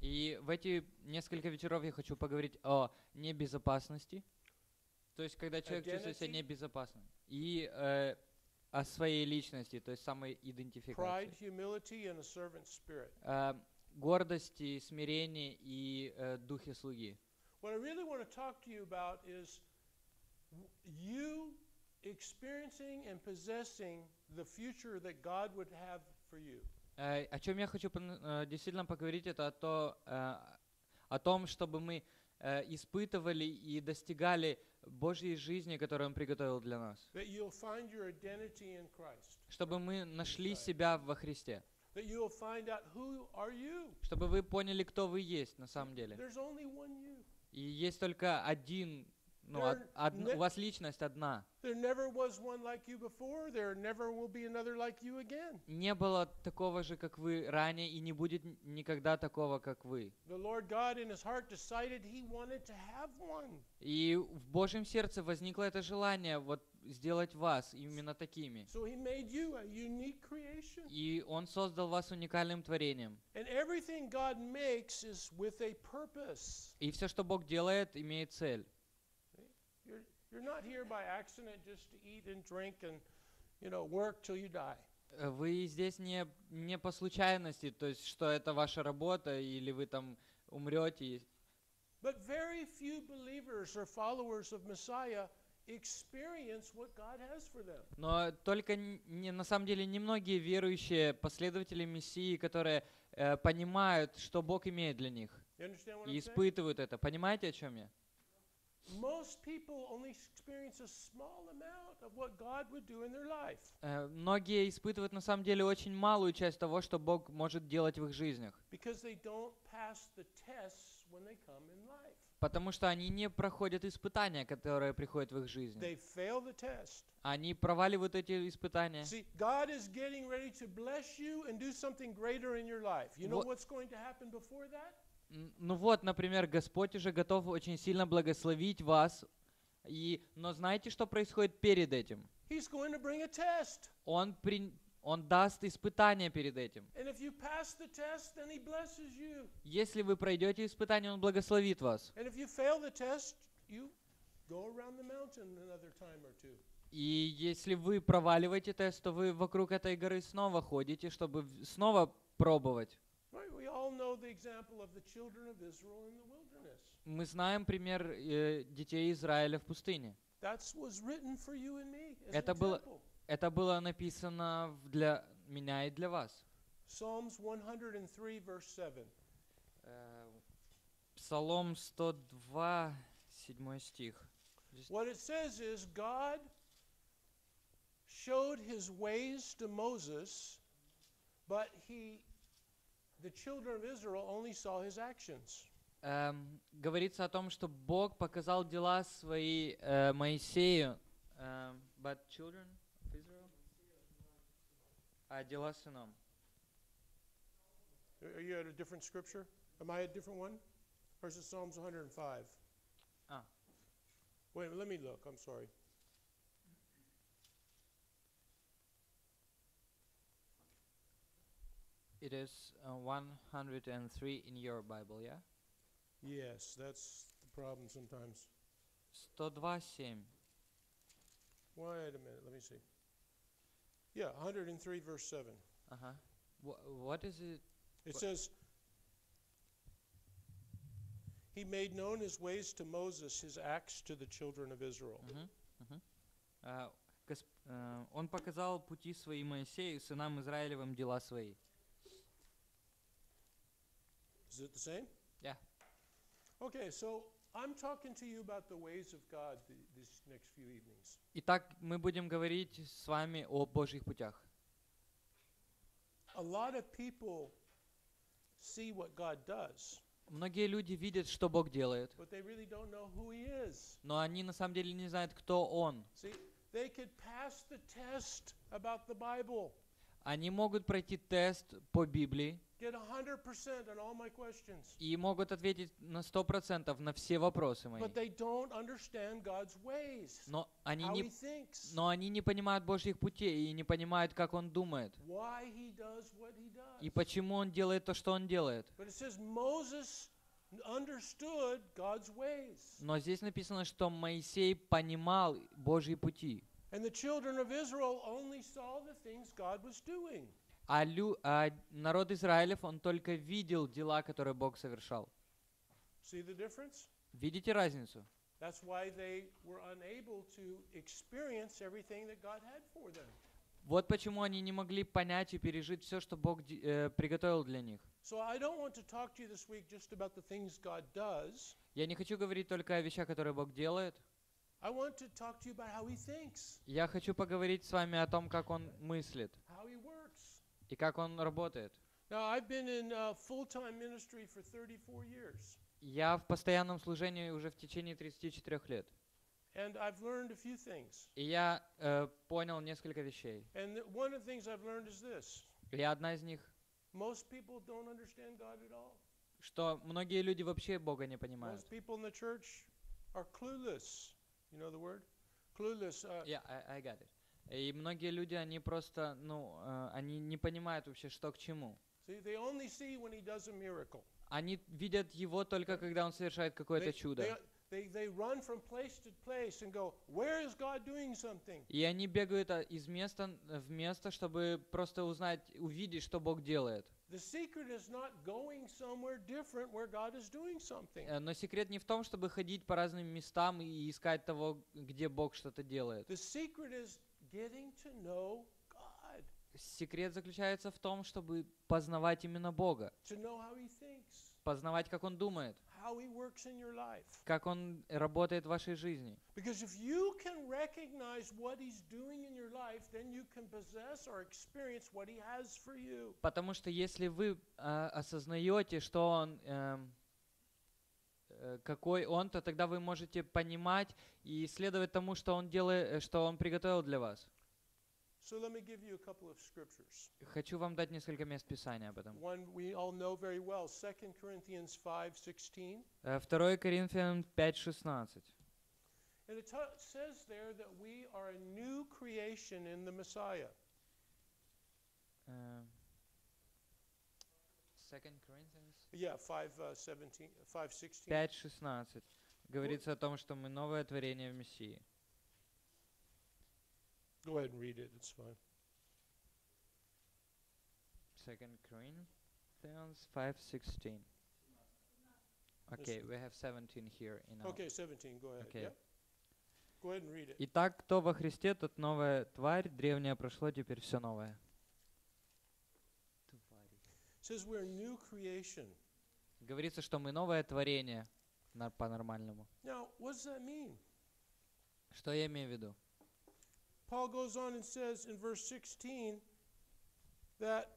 И в эти несколько вечеров я хочу поговорить о небезопасности. То есть, когда человек чувствует себя небезопасно. И э, о своей личности, то есть pride, самоидентификации. humility, and a servant spirit. Э, гордости, смирение и э, духе слуги. What I really want to talk to you about is you experiencing and possessing the future that God would have for you. Э, о чем я хочу э, действительно поговорить, это то, э, о том, чтобы мы испытывали и достигали Божьей жизни, которую Он приготовил для нас. Чтобы мы нашли себя во Христе. Чтобы вы поняли, кто вы есть на самом деле. There's only one you. И есть только один, ну, од- ne- у вас личность одна. Не было такого же, как вы ранее, и не будет никогда такого, как вы. И в Божьем сердце возникло это желание вот сделать вас именно такими. So he made you a unique creation. И Он создал вас уникальным творением. And everything God makes is with a purpose. И все, что Бог делает, имеет цель. You're, you're not here by accident just to eat and drink and, you know, work till you die. Вы здесь не, не по случайности, то есть, что это ваша работа, или вы там умрете. But very few believers or followers of Messiah experience what God has for them. Но только не, на самом деле немногие верующие последователи Мессии, которые э, понимают, что Бог имеет для них, и испытывают это. Понимаете, о чем я? Most people only experience a small amount of what God would do in their life. Э, Многие испытывают на самом деле очень малую часть того, что Бог может делать в их жизнях, because they don't pass the tests when they come in life. потому что они не проходят испытания, которые приходят в их жизнь. They fail the test. Они проваливают эти испытания. See, God is getting ready to bless you and do something greater in your life. You know What- what's going to happen before that? Ну вот, например, Господь уже готов очень сильно благословить вас, и, но знаете, что происходит перед этим? He's going to bring a test. Он, при, он даст испытания перед этим. And if you pass the test, then He blesses you. Если вы пройдете испытание, Он благословит вас. And if you fail the test, you go around the mountain another time or two. И если вы проваливаете тест, то вы вокруг этой горы снова ходите, чтобы снова пробовать. Мы знаем пример э, детей Израиля в пустыне. That was written for you and me as Это было-. Это было написано для меня и для вас. Psalms 103, verse 7. Э, Псалом 102, 7 стих. What it says is God showed his ways to Moses, but he the children of Israel only saw his actions. Эм, говорится о том, что Бог показал дела свои э, Моисею, эм, but children of Israel? А дела сыном. Are you at a different scripture? Am I a different one? Or is it Psalms 105? Ah. Wait, let me look. I'm sorry. It is uh, 103 in your Bible, yeah? Yes, that's the problem sometimes. 102, 7. Wait a minute. Let me see. Yeah, 103, verse 7. Ага. Wha- What is it? It What- says, He made known his ways to Moses, his acts to the children of Israel. Мгм, мгм. А, Гос- э, Он показал пути свои Моисею, сынам Израилевым дела свои. Is it the same? Yeah. Okay, so I'm talking to you about the ways of God th- these next few evenings. Итак, мы будем говорить с вами о Божьих путях. A lot of people see what God does, Многие люди видят, что Бог делает, but they really don't know who He is. но они на самом деле не знают, кто Он. See, they could pass the test about the Bible, Они могут пройти тест по Библии get 100% on all my questions. и могут ответить на 100% на все вопросы мои. But they don't understand God's ways, Но они не, но они не понимают Божьих путей и не понимают, как Он думает. why He does what He does. И почему Он делает то, что Он делает. But it says Moses understood God's ways. Но здесь написано, что Моисей понимал Божьи пути. And the children of Israel only saw the things God was doing. А, лю- а народ Израилев, он только видел дела, которые Бог совершал. Видите разницу? That's why they were unable to experience everything that God had for them. Вот почему они не могли понять и пережить все, что Бог э, приготовил для них. Я не хочу говорить только о вещах, которые Бог делает. Я хочу поговорить с вами о том, как Он мыслит. И как Он работает. Now, I've been in uh, full-time ministry for 34 years, Я в постоянном служении уже в течение 34 лет. and I've learned a few things. И я э, понял несколько вещей. And one of the things I've learned is this: И одна из них, most people don't understand God at all. что многие люди вообще Бога не понимают. Most people in the church are clueless. You know the word? Clueless. Uh, Yeah, I, I got it. И многие люди, они просто, ну, э, они не понимают вообще, что к чему. Они видят его только когда он совершает какое-то чудо. И они бегают а, из места в место, чтобы просто узнать, увидеть, что Бог делает. Э, Но секрет не в том, чтобы ходить по разным местам и искать того, где Бог что-то делает. The secret is getting to know God, Секрет заключается в том, чтобы познавать именно Бога, to know how He thinks, познавать, как Он думает, how He works in your life. как Он работает в вашей жизни. Because if you can recognize what He's doing in your life, then you can possess or experience what He has for you. Потому что если вы а, осознаете, что Он, эм, э, какой Он, то тогда вы можете понимать и следовать тому, что Он делает, э, что Он приготовил для вас. So let me give you a couple of scriptures. Хочу вам дать несколько мест Писания об этом. One we all know very well, 2 Corinthians 5:16. Э, 2 Коринфянам 5:16. And it says there that we are a new creation in the Messiah. Э, 2 Corinthians Yeah, 5 uh, 17, 5:16. 5:16. Говорится о том, что мы новое творение в Мессии. Go ahead and read it. It's fine. 2 Corinthians 5:16. Okay, we have 17 here in our. Okay, 17. Go ahead. Okay. Yep. Go ahead and read it. Итак, кто во Христе, тот новая тварь, древнее прошло, теперь все новое. It says we're new creation. Говорится, что мы новое творение по-нормальному. Что я имею в виду? Paul goes on and says in verse 16 that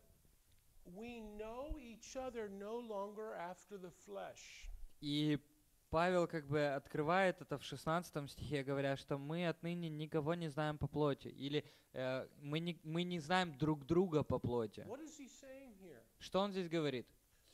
we know each other no longer after the flesh. И Павел как бы открывает это в 16 стихе, говоря, что мы отныне никого не знаем по плоти, или э, мы, не, мы не знаем друг друга по плоти. Что он здесь говорит?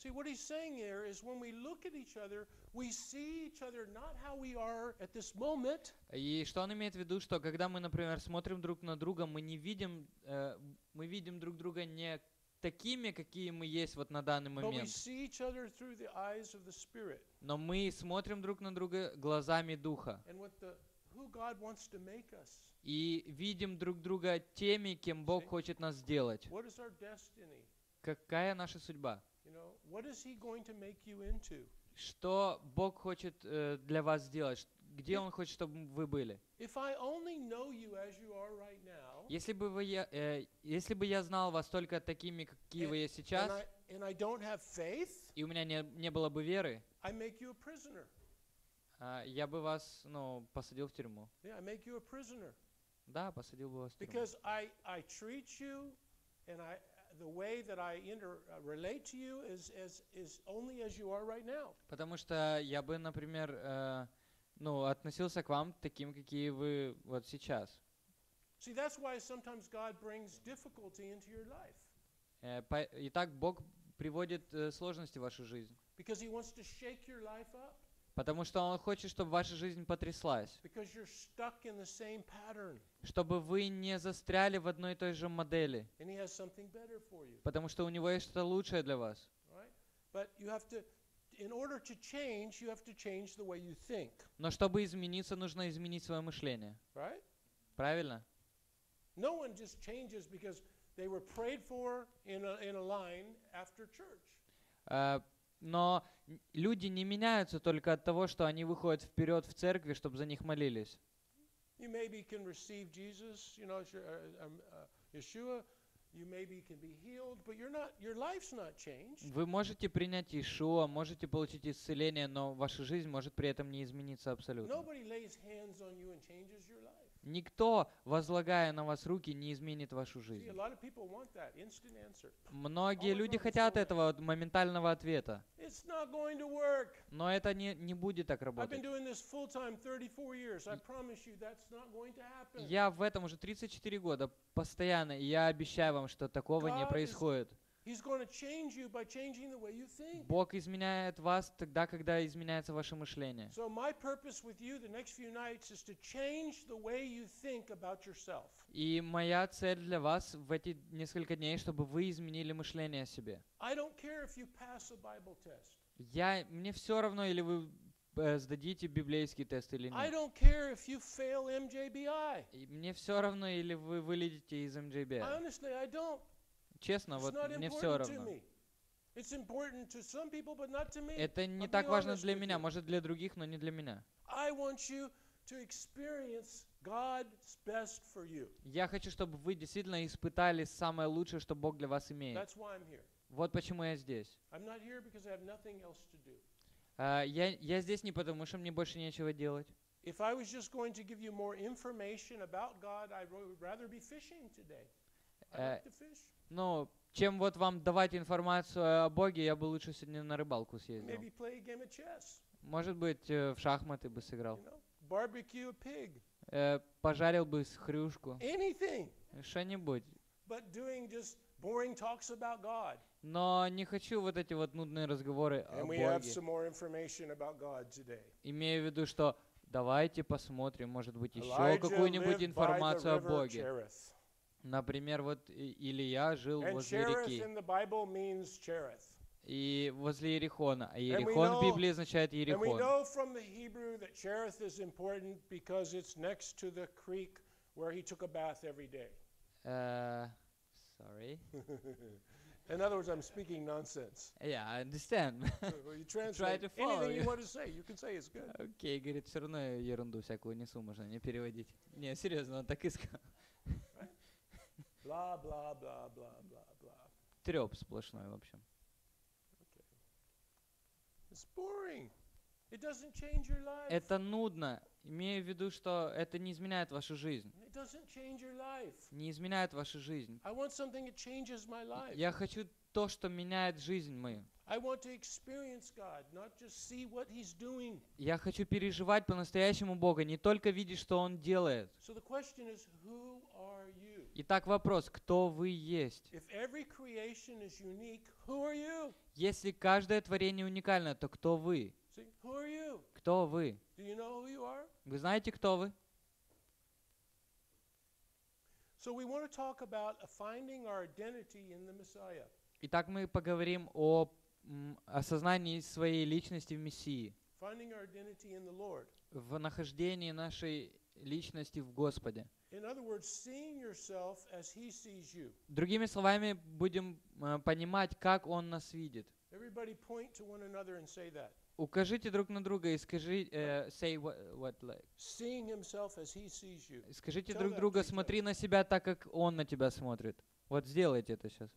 See, what he's saying here is when we look at each other, we see each other not how we are at this moment, И что он имеет в виду, что когда мы, например, смотрим друг на друга, мы не видим, э, мы видим друг друга не такими, какие мы есть вот на данный but we момент, see each other through the eyes of the Spirit но мы смотрим друг на друга глазами Духа and what the who God wants to make us. и видим друг друга теми, кем Бог хочет нас сделать. What is our destiny? Какая наша судьба? Что Бог хочет э, для вас сделать? Где Он хочет, чтобы вы были? Если бы, вы, э, если бы я знал вас только такими, какие вы есть and сейчас, и у меня не, не было бы веры, а, я бы вас ну, посадил в тюрьму. Да, посадил бы вас в тюрьму. Because I, I treat you and I, the way that I inter, uh, relate to you is, is, is only as you are right now. Потому что я бы, например, э, ну, относился к вам таким, какие вы вот сейчас. See, that's why sometimes God brings difficulty into your life Э, Итак, Бог приводит э, сложности в вашу жизнь. because He wants to shake your life up Потому что Он хочет, чтобы ваша жизнь потряслась. Чтобы вы не застряли в одной и той же модели. Потому что у Него есть что-то лучшее для вас. Но чтобы измениться, нужно изменить свое мышление. Правильно? No one just changes because they were prayed for in a, in a line after church. Но люди не меняются только от того, что они выходят вперед в церкви, чтобы за них молились. You maybe can receive Jesus, you know, as your, uh, um, uh, Yeshua. You maybe can be healed, but you're not. Your life's not changed. Вы можете принять Иешуа, можете получить исцеление, но ваша жизнь может при этом не измениться абсолютно. Nobody lays hands on you and changes your life. Никто, возлагая на вас руки, не изменит вашу жизнь. Многие люди хотят этого моментального ответа, но это не, не будет так работать. doing this full time 34 years. I promise you that's not going to happen. Я в этом уже 34 года постоянно, и я обещаю вам, что такого не происходит. He's going to change you by changing the way you think. Бог изменяет вас тогда, когда изменяется ваше мышление. So my purpose with you the next few nights is to change the way you think about yourself. И моя цель для вас в эти несколько дней, чтобы вы изменили мышление о себе. I don't care if you pass a Bible test. Я, мне все равно, или вы э, сдадите библейский тест или I нет. don't care if you fail MJBI. И мне все равно, или вы вылетите из I Честно, вот мне все равно. Это не так важно для меня, может для других, но не для меня. Я хочу, чтобы вы действительно испытали самое лучшее, что Бог для вас имеет. Вот почему я здесь. А, Я, я здесь не потому, что мне больше нечего делать. If I was just going to give you more information about God, I would rather be fishing today. To fish. Ну, чем вот вам давать информацию о Боге, я бы лучше сегодня на рыбалку съездил. Может быть, э, в шахматы бы сыграл. Э, Пожарил бы с хрюшку. Что-нибудь. Но не хочу вот эти вот нудные разговоры о Боге. Имею в виду, что давайте посмотрим, может быть, еще какую-нибудь информацию о Боге. Например, вот Илья жил And возле Cherith реки. in the Bible means Cherith. И возле Ерихона. А we Ерихон know- в Библии означает And we Ерихон. know from the Hebrew that Cherith is important because it's next to the creek where he took a bath every day. Э, Sorry. In other words, I'm speaking nonsense. Yeah, I understand. Well, you translate to follow anything you want to say. You can say it's good. Окей, говорит, все равно ерунду всякую несу, можно не переводить. Не, серьезно, он так и сказал. Blah. Треп сплошной, в общем. Это нудно. Имею в виду, что это не изменяет вашу жизнь. Не изменяет вашу жизнь. Я хочу то, что меняет жизнь мою. Я хочу переживать по-настоящему Бога, не только видеть, что Он делает. Итак, вопрос, кто вы есть? Unique? Если каждое творение уникально, то кто вы? See? Кто вы? You know? Вы знаете, кто вы? So uh. Итак, мы поговорим о осознании своей личности в Мессии, в нахождении нашей личности в Господе. Другими словами, будем э, понимать, как Он нас видит. Укажите друг на друга и скажи, э, say what, what like. Seeing Himself as He sees you. Скажите Tell друг друга, смотри на себя так, как Он на тебя смотрит. Вот сделайте это сейчас.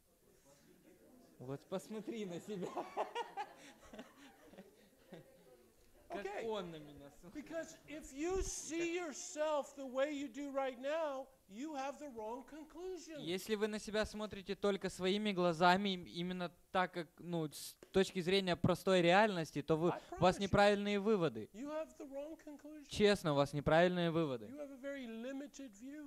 Вот посмотри на себя. Okay. Because if you see yourself the way you do right now, you have the wrong conclusion. Если вы на себя смотрите только своими глазами, им- именно так, как, ну, с точки зрения простой реальности, то вы, у вас неправильные выводы. Честно, у вас неправильные выводы.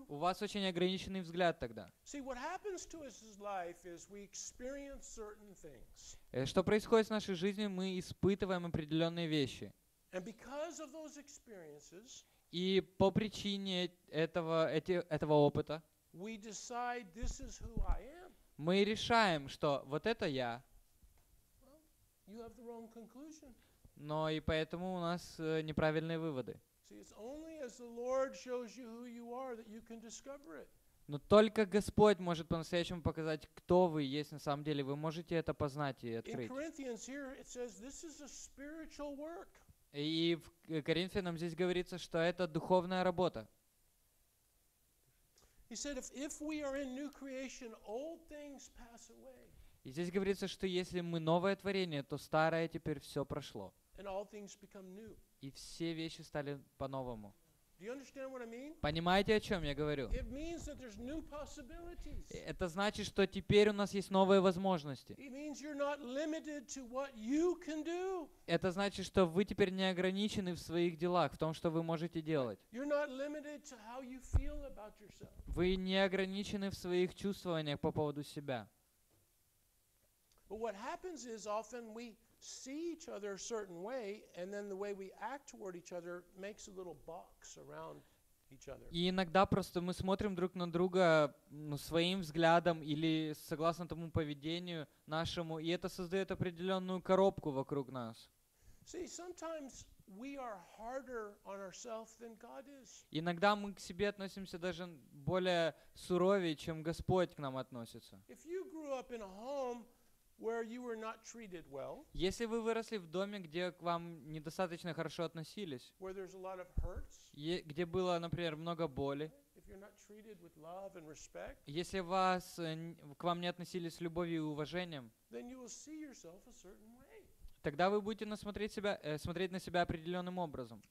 У вас очень ограниченный взгляд тогда. See, what happens to us in life is we experience certain things. Что происходит в нашей жизни, мы испытываем определенные вещи. And because of those experiences, И по причине этого, эти, этого опыта we decide this is who I am. мы решаем, что вот это я, но и поэтому у нас э, неправильные выводы. Но только Господь может по-настоящему показать, кто вы есть на самом деле. Вы можете это познать и открыть. И в э, Коринфянам здесь говорится, что это духовная работа. He said if, if we are in new creation, old things pass away И здесь говорится, что если мы новое творение, то старое теперь все прошло. and all things become new. И все вещи стали по-новому. Понимаете, о чем я говорю? It means that there's new possibilities. Это значит, что теперь у нас есть новые возможности. It means you're not limited to what you can do. Это значит, что вы теперь не ограничены в своих делах, в том, что вы можете делать. Вы не ограничены в своих чувствованиях по поводу себя. But what happens is often we see each other a certain way, and then the way we act toward each other makes a little box around each other. И иногда просто мы смотрим друг на друга ну, своим взглядом или согласно тому поведению нашему, и это создает определенную коробку вокруг нас. See, sometimes we are harder on ourselves than God is. Иногда мы к себе относимся даже более суровее, чем Господь к нам относится. Where you were not treated well, Если вы выросли в доме, где к вам недостаточно хорошо относились, where there's a lot of hurts, е- где было, например, много боли, if you're not treated with love and respect, если вас, э, к вам не относились с любовью и уважением, then you will see yourself a certain way. тогда вы будете насмотреть, себя, э, смотреть на себя определенным образом.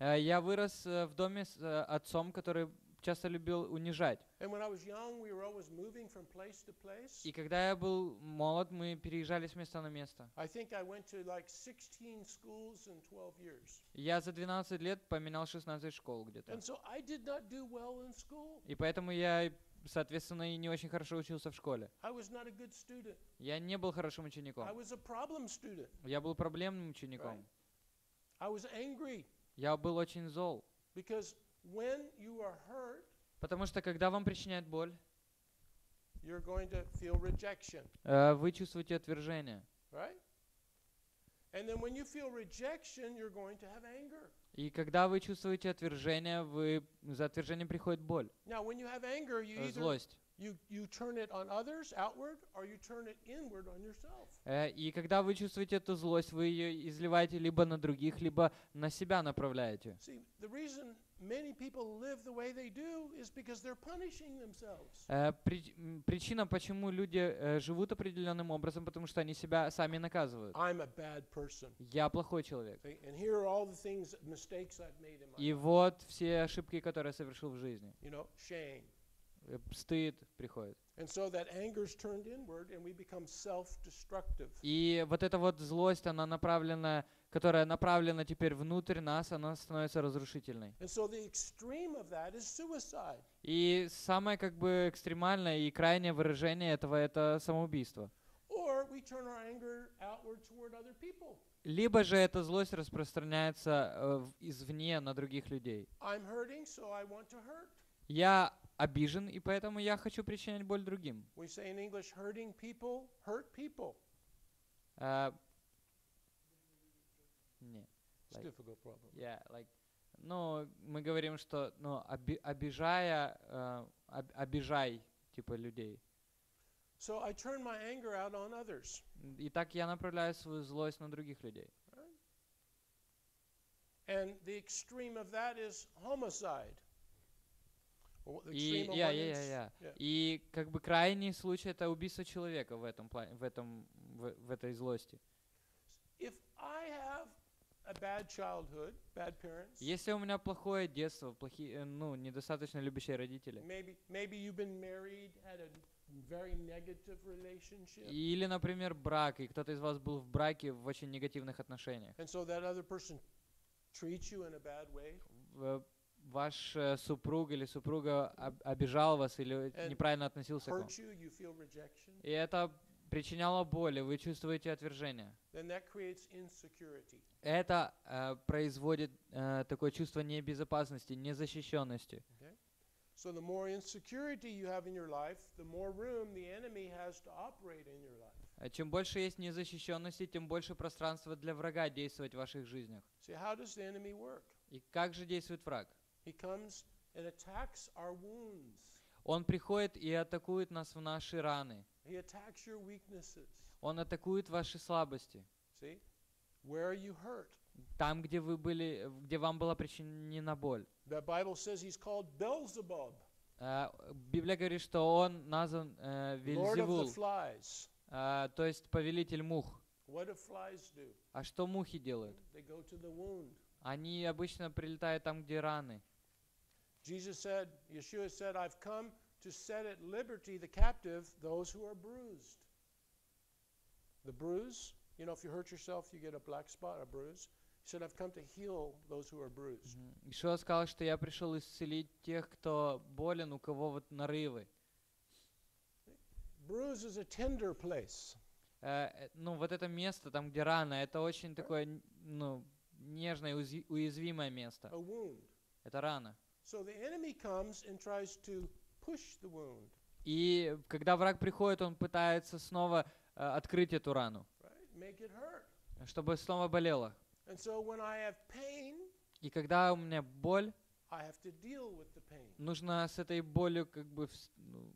Я вырос э, в доме с э, отцом, который часто любил унижать. И когда я был молод, мы переезжали с места на место. I think I went to like 16 schools in 12 years. Я за 12 лет поменял 16 школ где-то. И поэтому я, соответственно, и не очень хорошо учился в школе. Я не был хорошим учеником. Я был проблемным учеником. Я был очень зол. because when you are hurt, Потому что когда вам причиняют боль, you're going to feel rejection, э, вы чувствуете отвержение. И когда вы чувствуете отвержение, вы, за отвержением приходит боль, злость. Э, И когда вы чувствуете эту злость, вы ее изливаете либо на других, либо на себя направляете. See, the reason many people live the way they do is because they're punishing themselves. Э, при- м, Причина, почему люди э, живут определенным образом, потому что они себя сами наказывают. I'm a bad person. Я плохой человек. See, And here are all the things, mistakes I've made in my И вот все ошибки, которые я совершил в жизни. Э, Стыд приходит. And so that anger's turned inward and we become self-destructive. И вот эта вот злость, она направлена, которая направлена теперь внутрь нас, она становится разрушительной. И самое как бы экстремальное и крайнее выражение этого это самоубийство. Либо же эта злость распространяется э, извне на других людей. Я обижен, и поэтому я хочу причинять боль другим. We say in English, hurting people hurt people. Э, не, It's Like- difficult problem. yeah, like, ну, мы говорим, что, ну, оби- обижая, э, об- обижай, типа, людей. So I turn my anger out on others. И так я направляю свою злость на других людей. And the extreme of that is homicide. И, is- я, я. yeah. И как бы крайний случай это убийство человека в этом плане, в этом, в, в этой злости. if I have a bad childhood, bad parents, Если у меня плохое детство, плохие, э, ну, недостаточно любящие родители, maybe maybe you've been married, had a very negative relationship, или, например, брак, и кто-то из вас был в браке в очень негативных отношениях, and so that other person treats you in a bad way, в- ваш супруг или супруга об- обижал вас или неправильно относился к вам, и это причиняло боль, и вы чувствуете отвержение, это э, производит э, такое чувство небезопасности, незащищенности. So the more insecurity you have in your life, the more room the enemy has to operate in your life. А Чем больше есть незащищенности, тем больше пространства для врага действовать в ваших жизнях. See, how does the enemy work? И как же действует враг? He comes and attacks our wounds. Он приходит и атакует нас в наши раны. He attacks your weaknesses. Он атакует ваши слабости. See? Where are you hurt? Там, где вы были, где вам была причинена боль. The Bible says he's called Beelzebub, А, Библия говорит, что он назван э, Lord of the Вельзевул, flies. а, то есть повелитель мух. What do flies do? А что мухи делают? They go to the wound. Они обычно прилетают там, где раны. Jesus said, Yeshua said, I've come to set at liberty the captive, those who are bruised. The bruise, you know, if you hurt yourself, you get a black spot, a bruise. He said, I've come to heal those who are bruised. Мгм. Ишуа сказал, что я пришел исцелить тех, кто болен, у кого вот нарывы. Bruise is a tender place. Э, э, ну, вот это место, там, где рана, это очень такое, ну, нежное, уязвимое место. a wound. Это рана. So the enemy comes and tries to И когда враг приходит, он пытается снова э, открыть эту рану, чтобы снова болело. И когда у меня боль, нужно с этой болью как бы ну,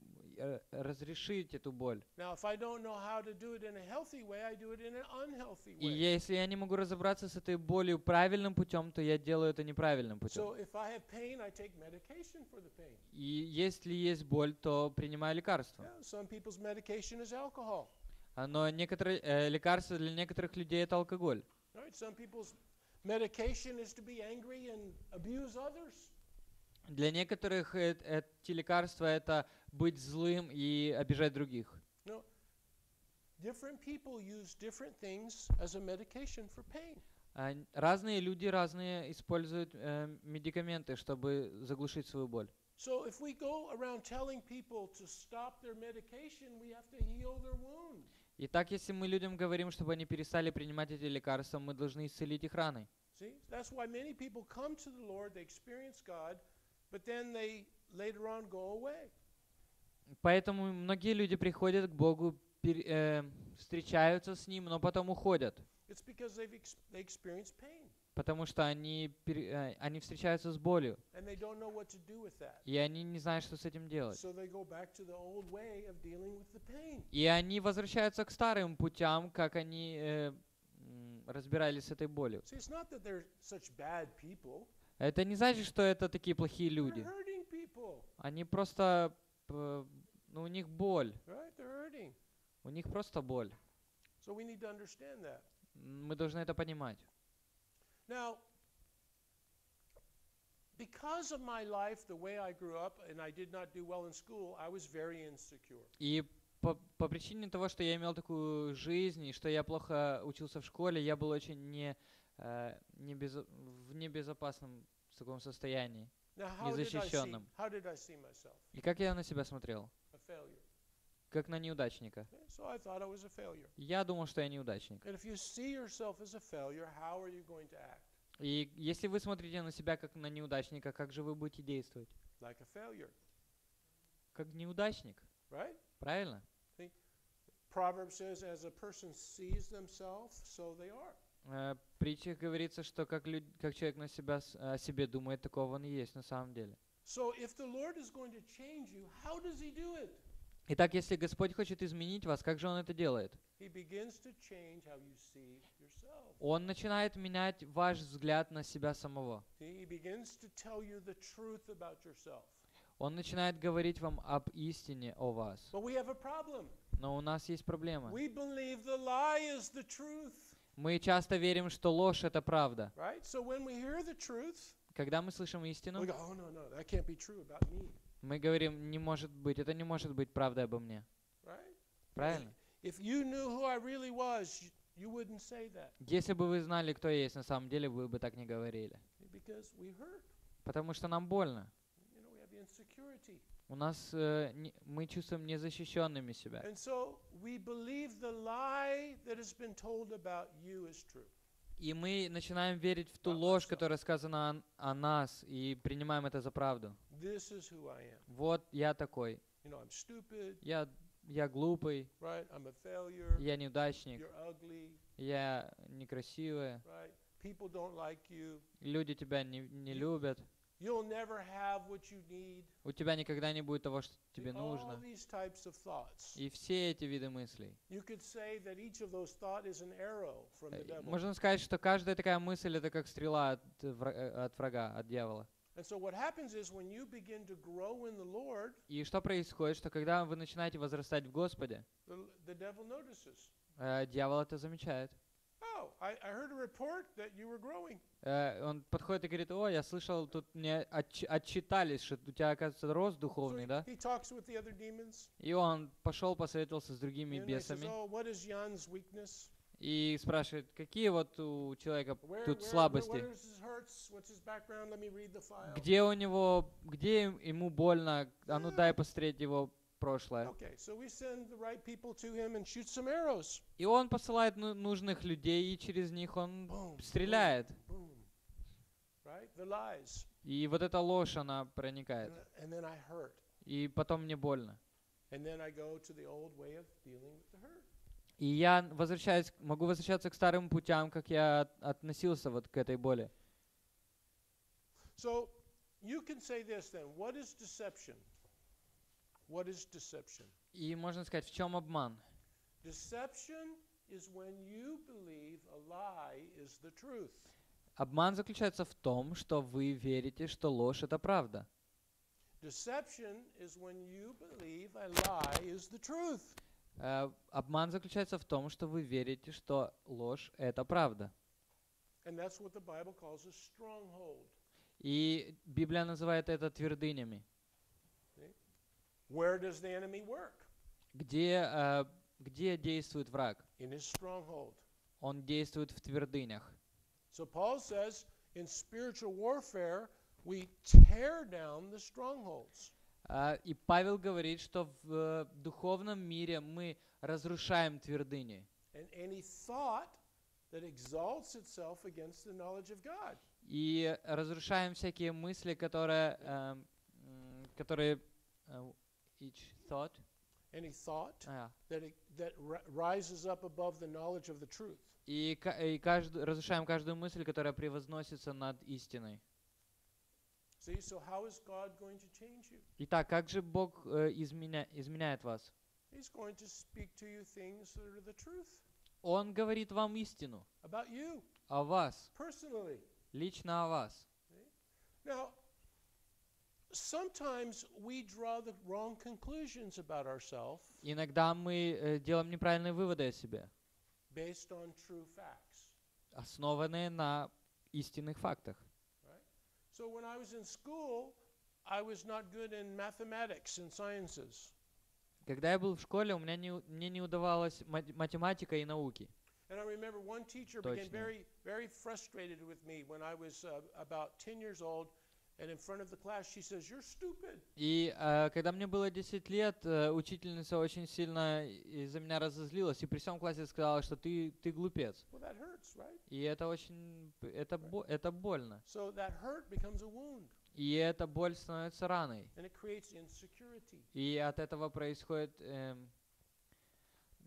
разрешить эту боль. И если я не могу разобраться с этой болью правильным путем, то я делаю это неправильным путем. И если есть боль, то принимаю лекарства. А, Но некоторые э, лекарства для некоторых людей это алкоголь. Medication is to be angry and abuse others. Для некоторых эти лекарства это быть злым и обижать других. Different people use different things as a medication for pain. А, Разные люди разные используют э, медикаменты, чтобы заглушить свою боль. So if we go around telling people to stop their medication, we have to heal their wound. Итак, если мы людям говорим, чтобы они перестали принимать эти лекарства, мы должны исцелить их раны. See? That's why many people come to the Lord, they experience God, but then they later on go away. Поэтому многие люди приходят к Богу, пер- э, встречаются с Ним, но потом уходят, It's because they've ex- they experience pain потому что они, э, они встречаются с болью, and they don't know what to do with that. и они не знают, что с этим делать. So they go back to the old way of dealing with the pain. И они возвращаются к старым путям, как они э, разбирались с этой болью. See, it's not that they're such bad people. Это не значит, что это такие плохие люди. Они просто, п- ну, у них боль, у них просто боль. Мы должны это понимать. Now, because of my life, the way I grew up, and I did not do well in school, I was very insecure. И по, по причине того, что я имел такую жизнь, и что я плохо учился в школе, я был очень не, э, не безо- в небезопасном таком состоянии. Myself? И как я на себя смотрел? Как на неудачника. So. Я думал, что я неудачник. Failure? И если вы смотрите на себя как на неудачника, как же вы будете действовать? Like Как неудачник, right? правильно? Proverb says, as a person sees themselves, so they are. Э, В притчах говорится, что как, люд- как человек на себя, о себе думает, такого он и есть на самом деле. So if the Lord is going to change you, how does He do it? Итак, если Господь хочет изменить вас, как же Он это делает? Он начинает менять ваш взгляд на себя самого. Он начинает говорить вам об истине о вас. Но у нас есть проблема. Мы часто верим, что ложь это правда. Когда мы слышим истину, oh, мы говорим, не может быть, это не может быть правдой обо мне. Правильно? Если бы вы знали, кто я есть на самом деле, вы бы так не говорили. Потому что нам больно. У нас э, не- мы чувствуем незащищенными себя. И мы начинаем верить в ту ложь, которая сказана о, о нас, и принимаем это за правду. Вот я такой. You know, stupid, Я, я глупый, right? Failure. я неудачник, я некрасивая, right? Like люди тебя не, не любят, You'll never have what you need. у тебя никогда не будет того, что тебе нужно. И все эти виды мыслей. You could say that each of those thoughts is an arrow from the devil. Можно сказать, что каждая такая мысль это как стрела от, э, от врага, от дьявола. И что происходит, что когда вы начинаете возрастать в Господе, э, дьявол это замечает. Oh, I, I heard a report that you were growing. Э, он подходит и говорит, о, я слышал, тут мне отч- отчитались, что у тебя, оказывается, рост духовный, да? he talks with the other demons. И он пошел, посоветовался с другими And he says, бесами oh, what is Jan's weakness? и спрашивает, какие вот у человека Where, тут where, слабости? where. Где у него, где ему больно? А ну дай посмотреть его прошлое. И он посылает ну- нужных людей, и через них он стреляет. И вот эта ложь, она проникает. И потом мне больно. И я возвращаюсь, могу возвращаться к старым путям, как я от- относился вот к этой боли. So you can say this then. What is deception? What is deception? И можно сказать, в чем обман? Deception is when you believe a lie is the truth. Обман заключается в том, что вы верите, что ложь это правда. Deception is when you believe a lie is the truth. Э, обман заключается в том, что вы верите, что ложь это правда. And that's what the Bible calls a stronghold. И Библия называет это твердынями. Where does the enemy work? Где, э, где действует враг? In his stronghold. Он действует в твердынях. So Paul says in spiritual warfare, we tear down the strongholds. А, И Павел говорит, что в э, духовном мире мы разрушаем твердыни. And any thought that exalts itself against the knowledge of God. И разрушаем всякие мысли, которые, эм, м, которые э, each thought, Any thought а, that, it, that ri- rises up above the knowledge of the truth. и, и каждую, разрушаем каждую мысль, которая превозносится над истиной. See, so how is God going to change you? Итак, как же Бог э, изменя- изменяет вас? He's going to speak to you things that are the truth Он говорит вам истину about you о вас, personally. лично о вас. Now, sometimes we draw the wrong conclusions about ourselves Иногда мы э, делаем неправильные выводы о себе, based on true facts. основанные на истинных фактах. So when I was in school, I was not good in mathematics and sciences. Когда я был в школе, у меня не, у- мне не удавалось мат- математика и науки. And I remember one teacher became Точно. very, very frustrated with me when I was uh, about 10 years old. And in front of the class, she says, You're stupid. И э, когда мне было 10 лет, э, учительница очень сильно из-за меня разозлилась и при всем классе сказала, что ты, ты глупец. Well, hurts, right? И это очень, это, бо- это больно. So that hurt becomes a wound, И эта боль становится раной. and it creates insecurity. И от этого происходит эм,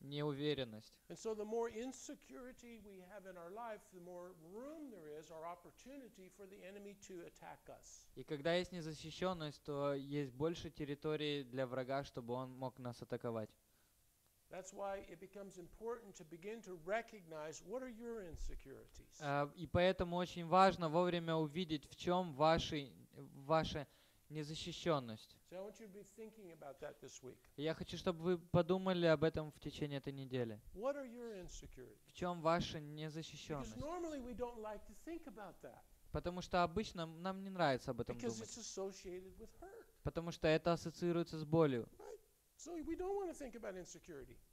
неуверенность. И когда есть незащищенность, то есть больше территории для врага, чтобы он мог нас атаковать. That's why it becomes important to begin to recognize what are your insecurities. А, И поэтому очень важно вовремя увидеть, в чем ваши, ваша незащищенность. Я хочу, чтобы вы подумали об этом в течение этой недели. В чем ваша незащищенность? Потому что обычно нам не нравится об этом думать. Потому что это ассоциируется с болью.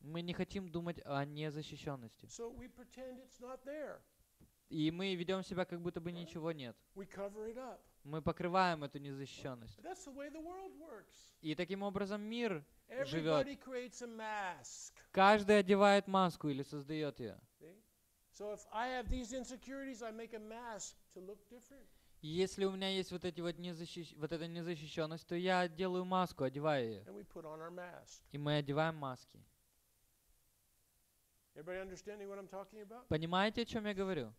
Мы не хотим думать о незащищенности. И мы ведем себя, как будто бы ничего нет. Мы покрываем эту незащищенность. И таким образом мир живет. Каждый одевает маску или создает ее. Если у меня есть вот, эти вот, незащищ... вот эта незащищенность, то я делаю маску, одеваю ее. И мы одеваем маски. Понимаете, о чем я говорю?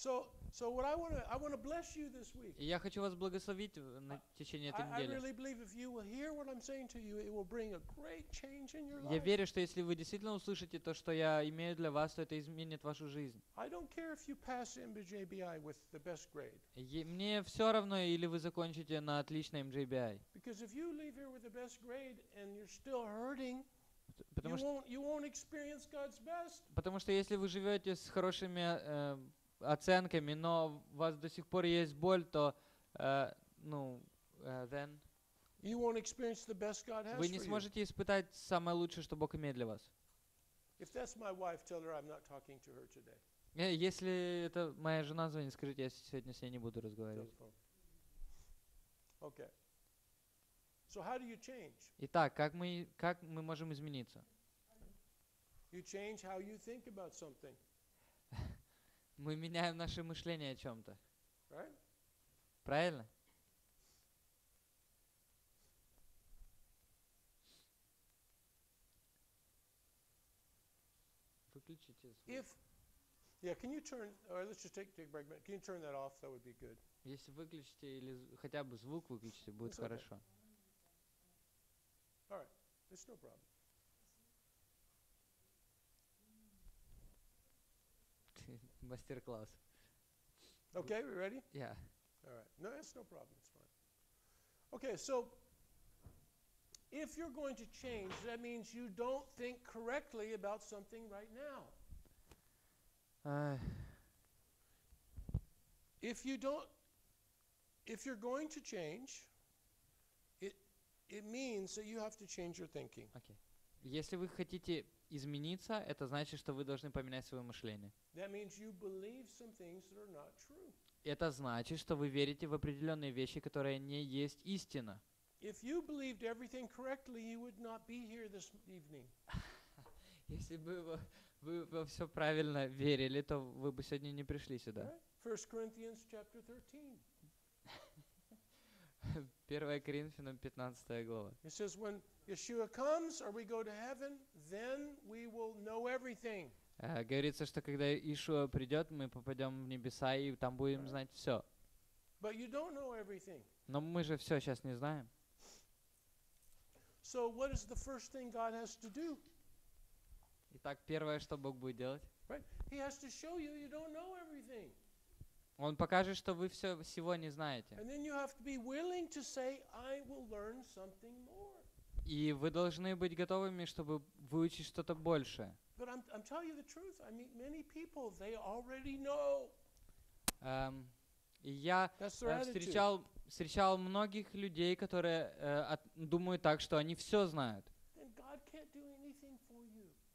So, so what I want to I want to bless you this week. Я хочу вас благословить на течение этой I, I недели. really believe if you will hear what I'm saying to you, it will bring a great change in your Я life. верю, что если вы действительно услышите то, что я имею для вас, то это изменит вашу жизнь. I don't care if you pass MBJBI with the best grade, Мне все равно, или вы закончите на отличной MJBI. because if you leave here with the best grade and you're still hurting, you Потому что, won't you won't experience God's best. потому что если вы живете с хорошими э, оценками, но у вас до сих пор есть боль, то э, ну, э, then You won't experience the best God has вы не сможете испытать самое лучшее, что Бог имеет для вас. Э, Если это моя жена звонит, скажите, я сегодня с ней не буду разговаривать. Okay. So how do you change? Итак, как мы, как мы можем измениться? You change how you think about something, Мы меняем наше мышление о чем-то. right? Правильно? Выключите звук. If yeah, can you turn? Or let's just take take a break. minute. Can you turn that off? That would be good. Если выключите или з- хотя бы звук выключите, будет It's okay. хорошо. It's no problem. Мастер-класс. Okay, we ready? Я. All right. No, it's no problem. It's fine. Okay, so if you're going to change, that means you don't think correctly about something right now. Ай, If you don't, if you're going to change, it it means that you have to change your thinking. Окей. Если вы хотите измениться, это значит, что вы должны поменять свое мышление. Это значит, что вы верите в определенные вещи, которые не есть истина. Если бы вы, во все правильно верили, то вы бы сегодня не пришли сюда. Right? 1 Corinthians chapter 13. 1 Коринфянам 15 глава. It says, when Yeshua comes or we go to heaven, then we will know everything. Э, Говорится, что когда Ишуа придет, мы попадем в небеса и там будем знать все. But you don't know everything. Но мы же все сейчас не знаем. So, what is the first thing God has to do? Итак, первое, что Бог будет делать, Right? He has to show you you don't know everything. Он покажет, что вы все всего не знаете. И вы должны быть готовыми, чтобы выучить что-то. Эм, и я э, встречал, встречал многих людей, которые э, от- думают так, что они все знают.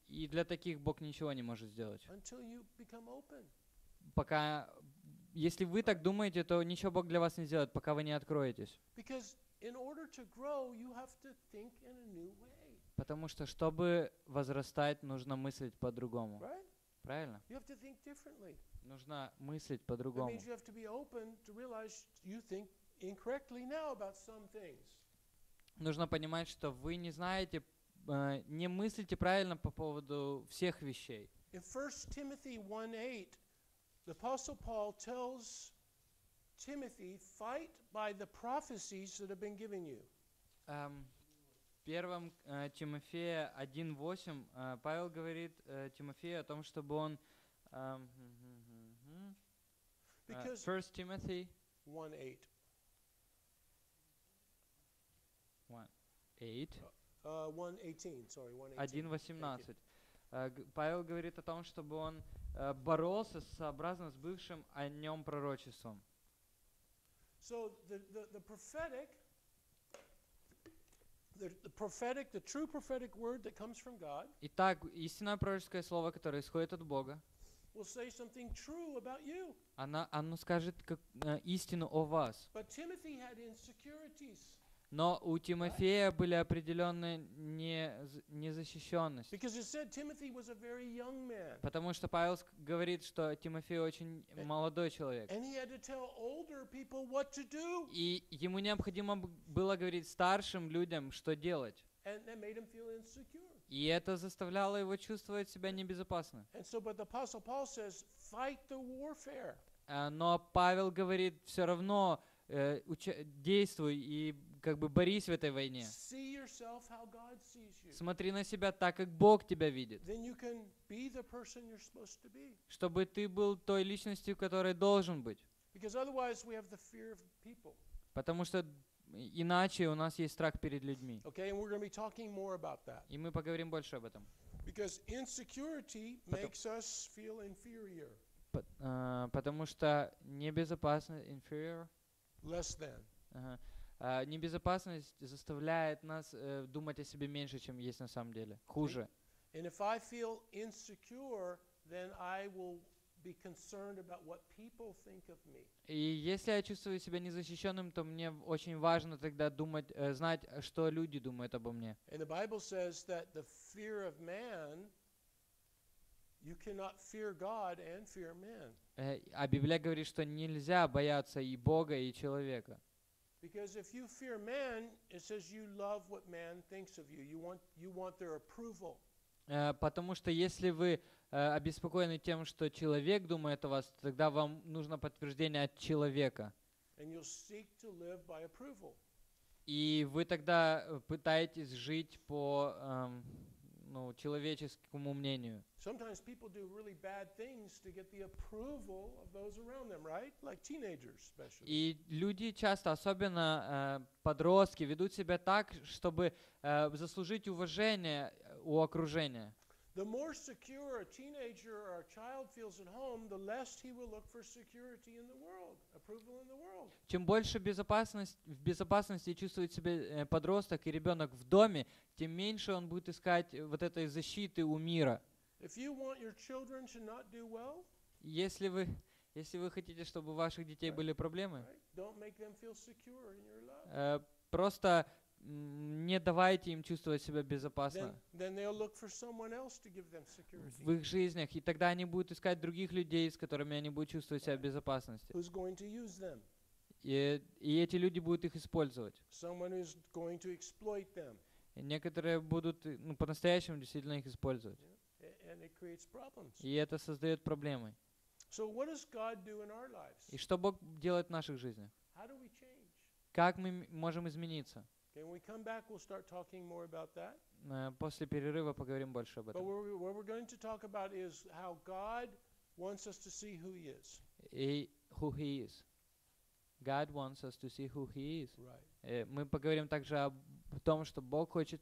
И для таких Бог ничего не может сделать. Пока, если вы так думаете, то ничего Бог для вас не сделает, пока вы не откроетесь. Потому что, чтобы возрастать, нужно мыслить по-другому. Right? Правильно? Нужно мыслить по-другому. Нужно понимать, что вы не знаете, э, не мыслите правильно по поводу всех вещей. In 1 Timothy 1:8, the Apostle Paul tells Timothy, fight by the prophecies that have been given you. Um, 1 uh, Тимофея 1.8 uh, э, Павел говорит uh, Тимофею о том, чтобы он... Um, uh, 1 Timothy 1.8 1.18 uh, sorry, 1.18. 1.18. Uh, Павел говорит о том, чтобы он боролся сообразно с бывшим о нем пророчеством. So the, the, the prophetic, the, the prophetic, the true prophetic word that comes from God Итак, истинное пророческое слово, которое исходит от Бога, will say something true about you. она, оно скажет как, э, истину о вас. But Timothy had insecurities Но у Тимофея были определенные не, незащищенности. Потому что Павел говорит, что Тимофей очень молодой человек. И ему необходимо было говорить старшим людям, что делать. And that made him feel insecure. И это заставляло его чувствовать себя небезопасно. А, Но Павел говорит, все равно э, действуй и как бы борись в этой войне. Смотри на себя так, как Бог тебя видит. Чтобы ты был той личностью, которой должен быть. Потому что иначе у нас есть страх перед людьми. И мы поговорим больше об этом. А, Потому что небезопасность, inferior, less than. А, небезопасность заставляет нас э, думать о себе меньше, чем есть на самом деле. Хуже. And if I feel insecure, then I will be concerned about what people think of me. И если я чувствую себя незащищенным, то мне очень важно тогда думать, э, знать, что люди думают обо мне. And the Bible says that the fear of man, you cannot fear God and fear man. Э, А Библия говорит, что нельзя бояться и Бога, и человека. Because if you fear man, it says you love what man thinks of you. You want, you want their approval. Э, Потому что если вы э, обеспокоены тем, что человек думает о вас, тогда вам нужно подтверждение от человека. И вы тогда э, пытаетесь жить по эм, ну, человеческому мнению. Sometimes people do really bad things to get the approval of those around them, right? Like teenagers, especially. И люди часто, особенно э, подростки, ведут себя так, чтобы э, заслужить уважение у окружения. The more secure a teenager or a child feels at home, the less he will look for security in the world, approval in the world. Чем больше безопасность, в безопасности чувствует себя э, подросток и ребенок в доме, тем меньше он будет искать э, вот этой защиты у мира. If you want your children to not do well, Если вы, если вы хотите, чтобы у ваших детей были проблемы, right, don't make them feel secure in your love. э, просто не давайте им чувствовать себя безопасно в их жизнях, и тогда они будут искать других людей, с которыми они будут чувствовать себя в безопасности. И, и эти люди будут их использовать. И некоторые будут ну, по-настоящему действительно их использовать. И это создает проблемы. И что Бог делает в наших жизнях? Как мы можем измениться? Э, После перерыва поговорим больше об этом. what we're, what we're going to talk about is how God wants us to see who He is. И who He is. God wants us to see who He is. Right. Э, Мы поговорим также об том, что Бог хочет,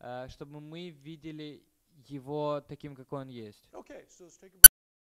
э, чтобы мы видели Его таким, какой Он есть. Okay, so let's take a break.